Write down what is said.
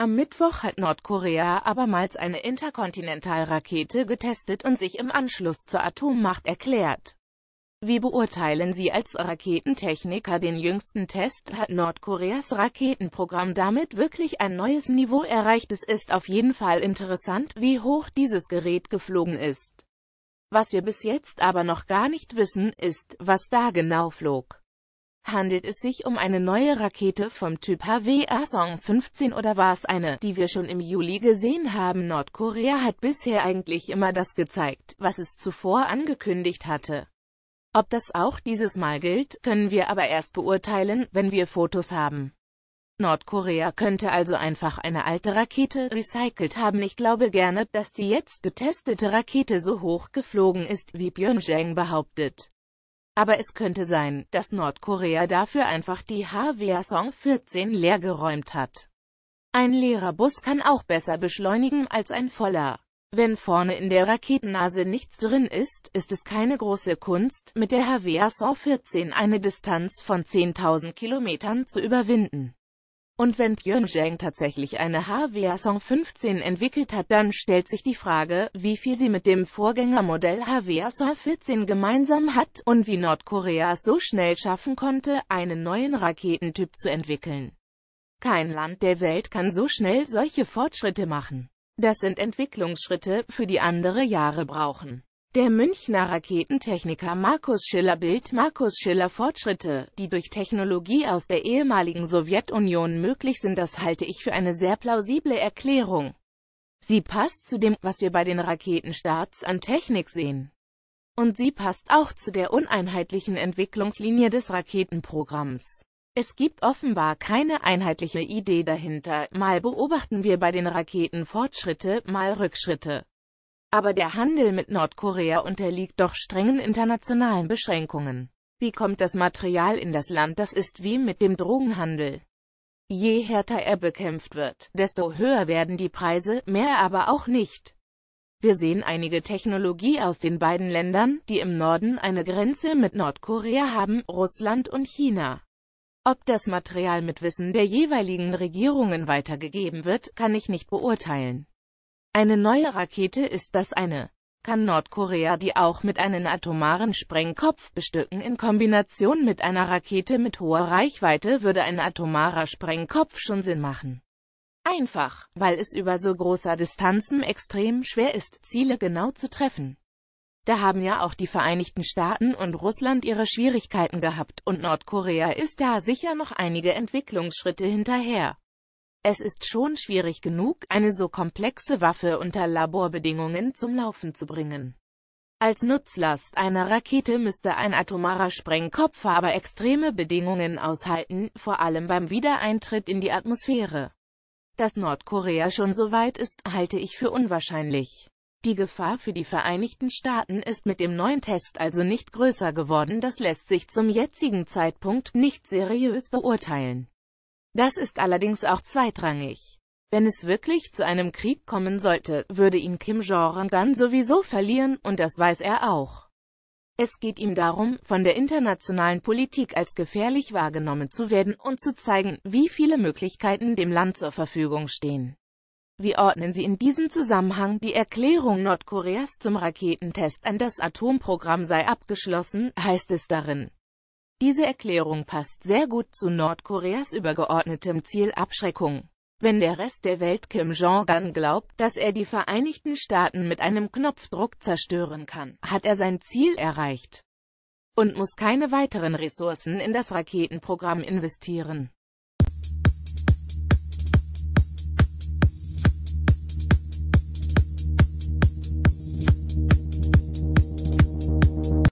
Am Mittwoch hat Nordkorea abermals eine Interkontinentalrakete getestet und sich im Anschluss zur Atommacht erklärt. Wie beurteilen Sie als Raketentechniker den jüngsten Test? Hat Nordkoreas Raketenprogramm damit wirklich ein neues Niveau erreicht? Es ist auf jeden Fall interessant, wie hoch dieses Gerät geflogen ist. Was wir bis jetzt aber noch gar nicht wissen, ist, was da genau flog. Handelt es sich um eine neue Rakete vom Typ HWA-Songs 15 oder war es eine, die wir schon im Juli gesehen haben? Nordkorea hat bisher eigentlich immer das gezeigt, was es zuvor angekündigt hatte. Ob das auch dieses Mal gilt, können wir aber erst beurteilen, wenn wir Fotos haben. Nordkorea könnte also einfach eine alte Rakete recycelt haben. Ich glaube gerne, dass die jetzt getestete Rakete so hoch geflogen ist, wie Pyongyang behauptet. Aber es könnte sein, dass Nordkorea dafür einfach die HWA-Song 14 leergeräumt hat. Ein leerer Bus kann auch besser beschleunigen als ein voller. Wenn vorne in der Raketennase nichts drin ist, ist es keine große Kunst, mit der HWA-SAW 14 eine Distanz von 10.000 Kilometern zu überwinden. Und wenn Pyongyang tatsächlich eine HWA-Song 15 entwickelt hat, dann stellt sich die Frage, wie viel sie mit dem Vorgängermodell HWA-Song 14 gemeinsam hat und wie Nordkorea es so schnell schaffen konnte, einen neuen Raketentyp zu entwickeln. Kein Land der Welt kann so schnell solche Fortschritte machen. Das sind Entwicklungsschritte, für die andere Jahre brauchen. Der Münchner Raketentechniker Markus Schiller Bild Markus Schiller Fortschritte, die durch Technologie aus der ehemaligen Sowjetunion möglich sind, das halte ich für eine sehr plausible Erklärung. Sie passt zu dem, was wir bei den Raketenstarts an Technik sehen. Und sie passt auch zu der uneinheitlichen Entwicklungslinie des Raketenprogramms. Es gibt offenbar keine einheitliche Idee dahinter, mal beobachten wir bei den Raketen Fortschritte, mal Rückschritte. Aber der Handel mit Nordkorea unterliegt doch strengen internationalen Beschränkungen. Wie kommt das Material in das Land? Das ist wie mit dem Drogenhandel. Je härter er bekämpft wird, desto höher werden die Preise, mehr aber auch nicht. Wir sehen einige Technologie aus den beiden Ländern, die im Norden eine Grenze mit Nordkorea haben, Russland und China. Ob das Material mit Wissen der jeweiligen Regierungen weitergegeben wird, kann ich nicht beurteilen. Eine neue Rakete ist das eine. Kann Nordkorea die auch mit einem atomaren Sprengkopf bestücken in Kombination mit einer Rakete mit hoher Reichweite würde ein atomarer Sprengkopf schon Sinn machen. Einfach, weil es über so großer Distanzen extrem schwer ist, Ziele genau zu treffen. Da haben ja auch die Vereinigten Staaten und Russland ihre Schwierigkeiten gehabt und Nordkorea ist da sicher noch einige Entwicklungsschritte hinterher. Es ist schon schwierig genug, eine so komplexe Waffe unter Laborbedingungen zum Laufen zu bringen. Als Nutzlast einer Rakete müsste ein atomarer Sprengkopf aber extreme Bedingungen aushalten, vor allem beim Wiedereintritt in die Atmosphäre. Dass Nordkorea schon so weit ist, halte ich für unwahrscheinlich. Die Gefahr für die Vereinigten Staaten ist mit dem neuen Test also nicht größer geworden, das lässt sich zum jetzigen Zeitpunkt nicht seriös beurteilen. Das ist allerdings auch zweitrangig. Wenn es wirklich zu einem Krieg kommen sollte, würde ihn Kim Jong-un sowieso verlieren, und das weiß er auch. Es geht ihm darum, von der internationalen Politik als gefährlich wahrgenommen zu werden und zu zeigen, wie viele Möglichkeiten dem Land zur Verfügung stehen. Wie ordnen Sie in diesem Zusammenhang die Erklärung Nordkoreas zum Raketentest an das Atomprogramm sei abgeschlossen, heißt es darin. Diese Erklärung passt sehr gut zu Nordkoreas übergeordnetem Ziel Abschreckung. Wenn der Rest der Welt Kim Jong-un glaubt, dass er die Vereinigten Staaten mit einem Knopfdruck zerstören kann, hat er sein Ziel erreicht und muss keine weiteren Ressourcen in das Raketenprogramm investieren.